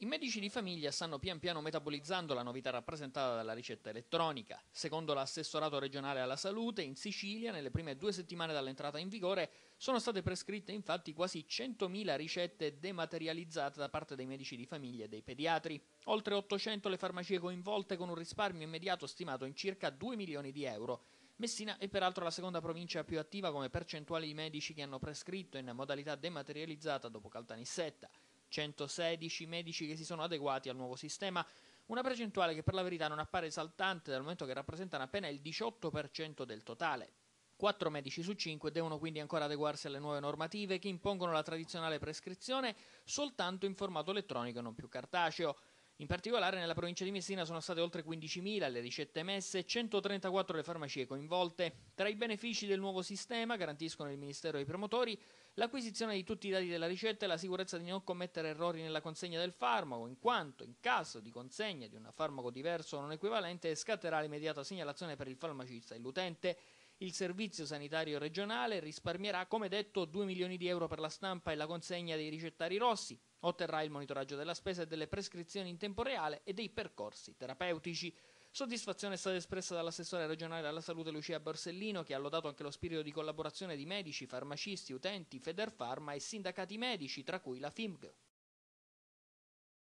I medici di famiglia stanno pian piano metabolizzando la novità rappresentata dalla ricetta elettronica. Secondo l'assessorato regionale alla salute, in Sicilia, nelle prime due settimane dall'entrata in vigore, sono state prescritte infatti quasi 100.000 ricette dematerializzate da parte dei medici di famiglia e dei pediatri. Oltre 800 le farmacie coinvolte con un risparmio immediato stimato in circa 2 milioni di euro. Messina è peraltro la seconda provincia più attiva come percentuale di medici che hanno prescritto in modalità dematerializzata dopo Caltanissetta. 116 medici che si sono adeguati al nuovo sistema, una percentuale che per la verità non appare esaltante dal momento che rappresentano appena il 18% del totale. 4 medici su 5 devono quindi ancora adeguarsi alle nuove normative che impongono la tradizionale prescrizione soltanto in formato elettronico e non più cartaceo. In particolare nella provincia di Messina sono state oltre 15.000 le ricette emesse e 134 le farmacie coinvolte. Tra i benefici del nuovo sistema, garantiscono il Ministero e i promotori, l'acquisizione di tutti i dati della ricetta e la sicurezza di non commettere errori nella consegna del farmaco, in quanto in caso di consegna di un farmaco diverso o non equivalente scatterà l'immediata segnalazione per il farmacista e l'utente. Il servizio sanitario regionale risparmierà, come detto, 2 milioni di euro per la stampa e la consegna dei ricettari rossi, otterrà il monitoraggio della spesa e delle prescrizioni in tempo reale e dei percorsi terapeutici. Soddisfazione è stata espressa dall'assessore regionale alla salute Lucia Borsellino che ha lodato anche lo spirito di collaborazione di medici, farmacisti, utenti, Federfarma e sindacati medici, tra cui la FIMG.